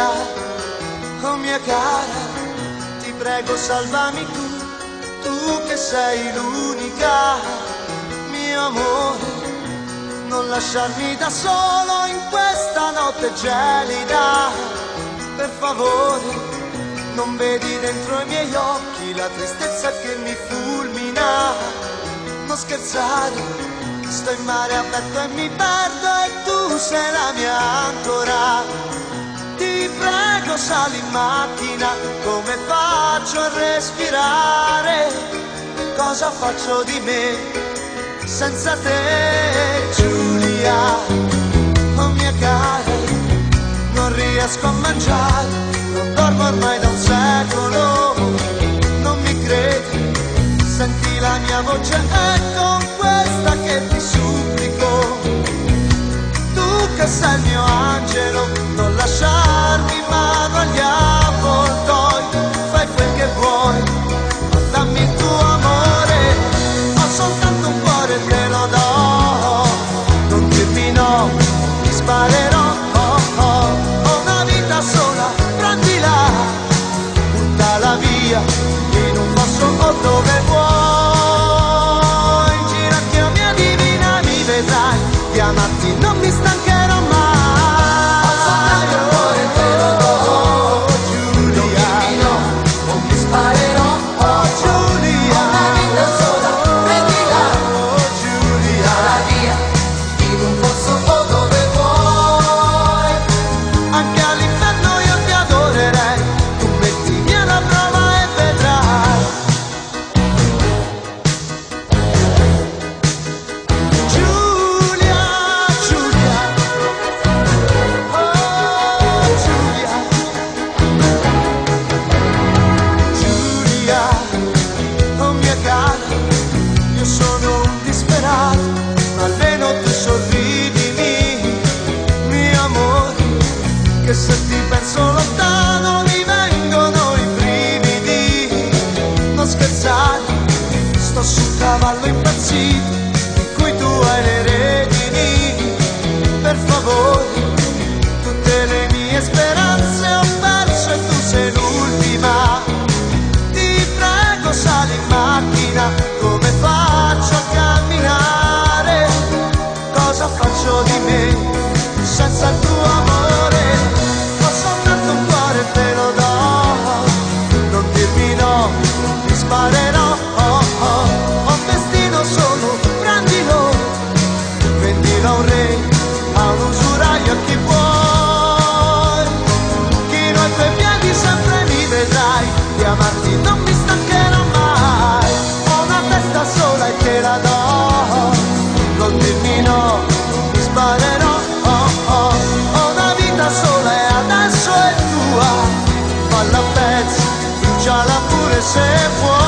Giulia, oh mia cara, ti prego salvami tu, tu che sei l'unica, mio amore, non lasciarmi da solo in questa notte gelida, per favore. Non vedi dentro i miei occhi la tristezza che mi fulmina. Non scherzare, sto in mare aperto e mi perdo e tu sei la mia ancora. Ti prego sali in macchina, come faccio a respirare? Cosa faccio di me senza te, Giulia? Oh mia cara, non riesco a mangiare, non dormo ormai da un secolo, non mi credi, senti la mia voce è cara, io sono un disperato, ma almeno tu sorridimi, mio amore che se ti penso lontano mi vengono i brividi. Non scherzare, sto su un cavallo impazzito in cui tu hai le redini. Per favore, tutte le mie speranze escurecer.